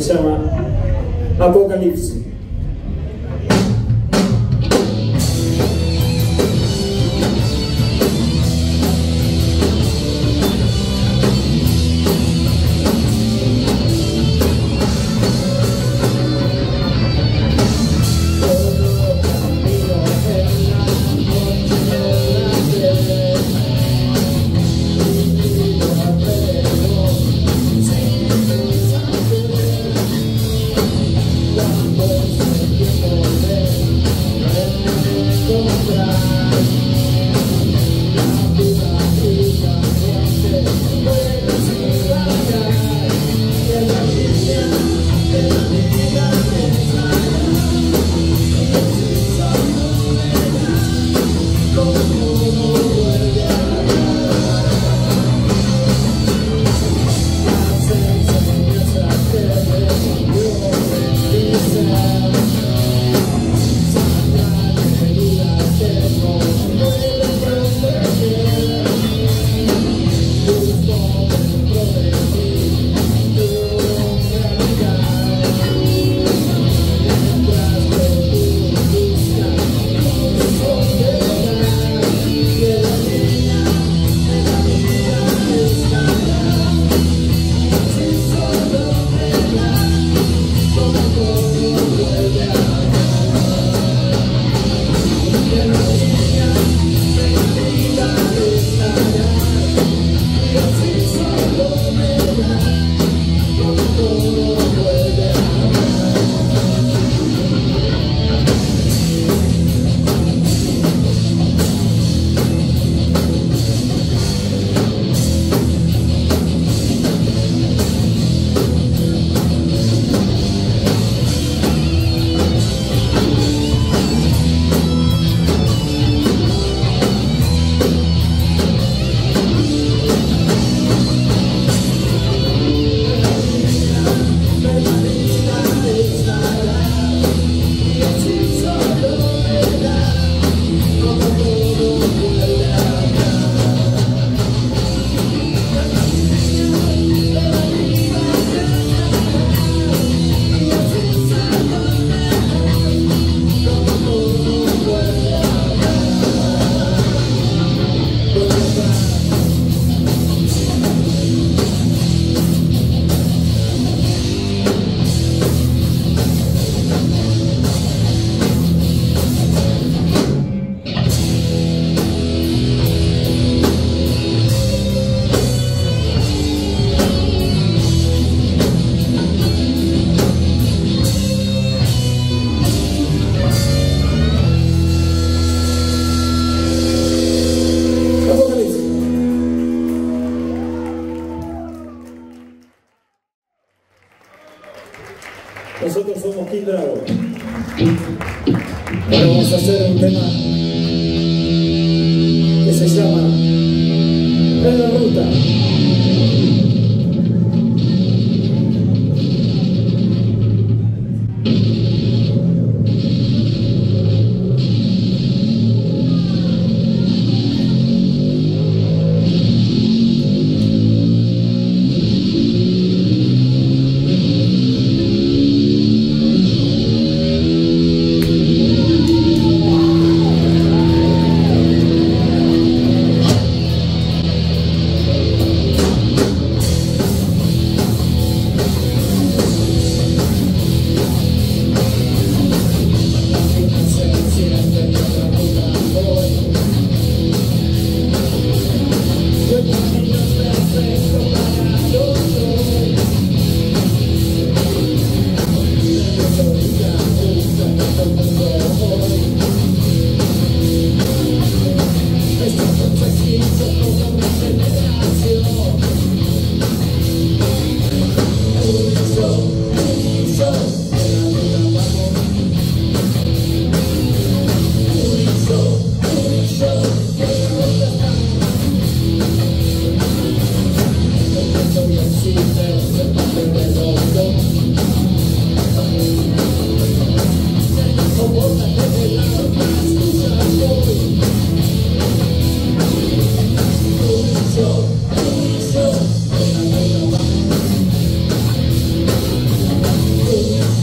se chama Apocalipse.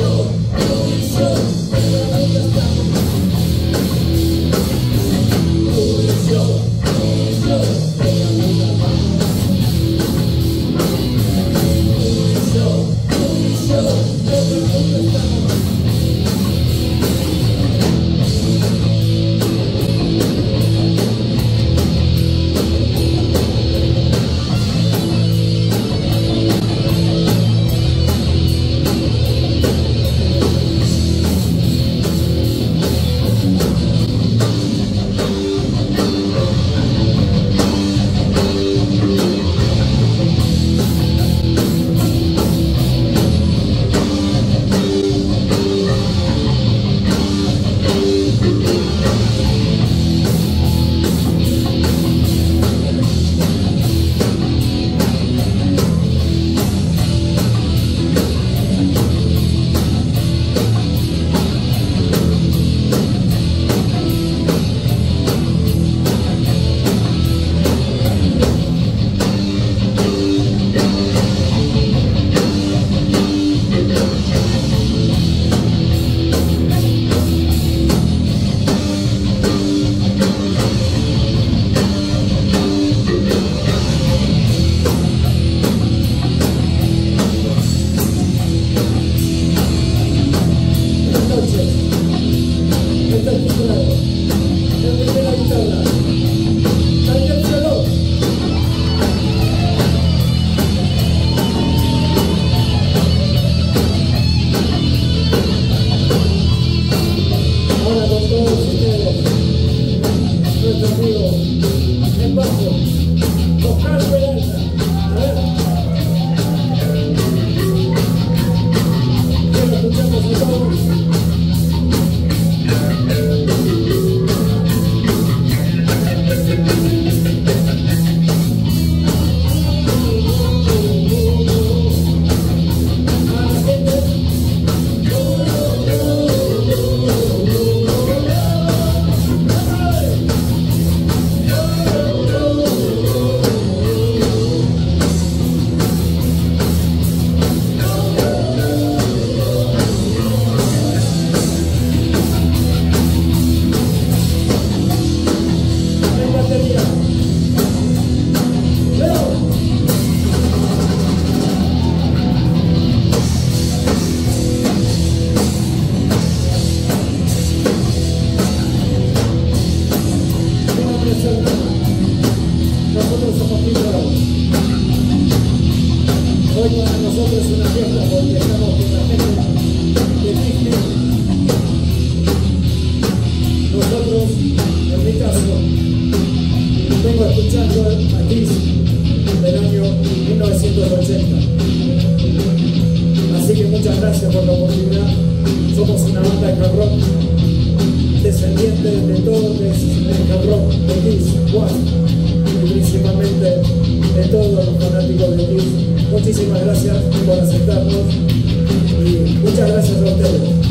Two. por la oportunidad. Somos una banda de hard rock, descendientes de todos los hard rock, de Kiss, Juan, y principalmente de todos los fanáticos de Kiss. Muchísimas gracias por aceptarnos y muchas gracias a ustedes.